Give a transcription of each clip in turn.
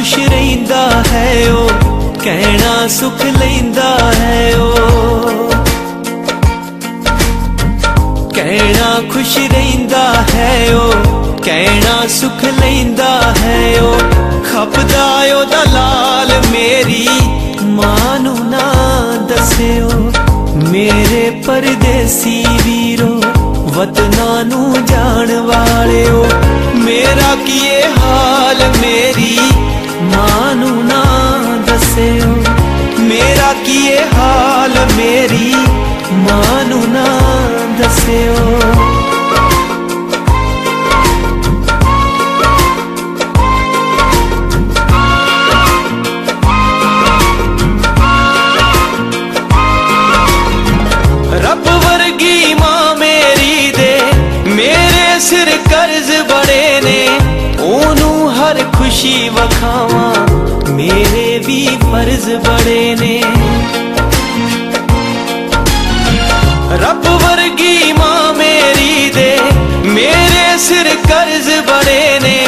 ਖੁਸ਼ ਰਹਿੰਦਾ ਹੈ ਉਹ, ਕਹਿਣਾ ਸੁਖ ਲੈਂਦਾ ਹੈ ਉਹ। ਕਹਿਣਾ ਖੁਸ਼ ਰਹਿੰਦਾ ਹੈ ਉਹ, ਕਹਿਣਾ ਸੁਖ ਲੈਂਦਾ ਹੈ ਉਹ। ਖਪਦਾ ਉਹਦਾ ਲਾਲ, ਮੇਰੀ ਮਾਂ ਨੂੰ ਨਾ ਦੱਸਿਓ। ਮੇਰੇ ਪਰਦੇਸੀ ਵੀਰੋ, ਵਤਨਾਂ ਨੂੰ ਜਾਣ ਵਾਲਿਓ। ਮੇਰਾ ਕੀ ਇਹ ਹਾਲ, ਮੇਰੀ ਮੇਰੀ ਮਾਂ ਨੂੰ ਨਾ ਦੱਸਿਓ। ਰੱਬ ਵਰਗੀ ਮਾਂ ਮੇਰੀ ਦੇ ਮੇਰੇ ਸਿਰ ਕਰਜ਼ ਬੜੇ ਨੇ। ਉਹਨੂੰ ਹਰ ਖੁਸ਼ੀ ਵਖਾਵਾਂ, ਮੇਰੇ ਵੀ ਫਰਜ਼ ਬੜੇ ਨੇ। ਕਰਜ਼ ਬੜੇ ਨੇ,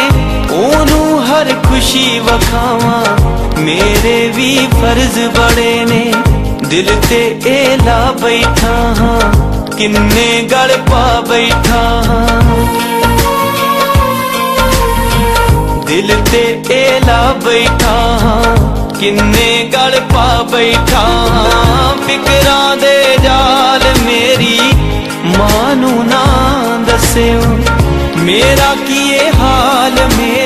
ਉਹਨੂੰ ਹਰ ਖੁਸ਼ੀ ਵਖਾਵਾਂ। ਮੇਰੇ ਵੀ ਫਰਜ਼ ਬੜੇ ਨੇ, ਦਿਲ ਤੇ ਇਹ ਲਾ ਬੈਠਾ ਹਾਂ, ਕਿੰਨੇ ਗਲ ਪਾ ਬੈਠਾ ਹਾਂ। ਦਿਲ ਤੇ ਇਹ ਲਾ ਬੈਠਾ ਹਾਂ, ਕਿੰਨੇ ਗਲ ਪਾ ਬੈਠਾ ਹਾਂ। ਫਿਕਰਾਂ ਦੇ ਜਾਲ ਮੇਰੀ, ਮਾਂ ਨੂੰ ਨਾ ਦੱਸਿਓ। ਮੇਰਾ ਕੀ ਇਹ ਹਾਲ ਮੇਰਾ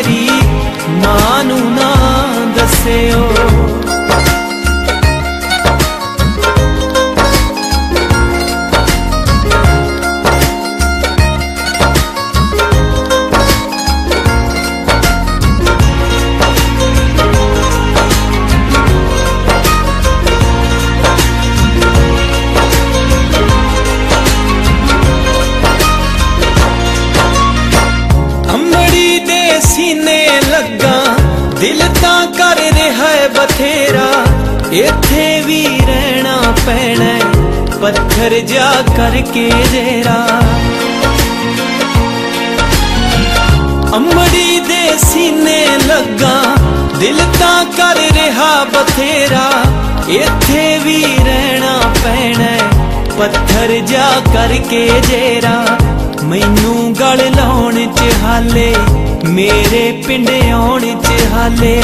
ਲੱਗਾ। ਦਿਲ ਤਾਂ ਕਰ ਰਿਹਾ ਹੈ ਬਥੇਰਾ। ਇੱਥੇ ਵੀ ਰਹਿਣਾ ਪੈਣਾ ਪੱਥਰ ਜਾ ਕਰਕੇ ਜੇਰਾ। ਅੰਮੜੀ ਦੇ ਸੀਨੇ ਲੱਗਾ। ਦਿਲ ਤਾਂ ਕਰ ਰਿਹਾ ਬਥੇਰਾ। ਇੱਥੇ ਵੀ ਰਹਿਣਾ ਪੈਣਾ ਪੱਥਰ ਜਾ ਕਰਕੇ ਜੇਰਾ। ਮੈਨੂੰ ਗਲ ਲਾਉਣ ਚ ਹਾਲੇ ਮੇਰੇ ਪਿੰਡ ਆਉਣ ਚ ਹਾਲੇ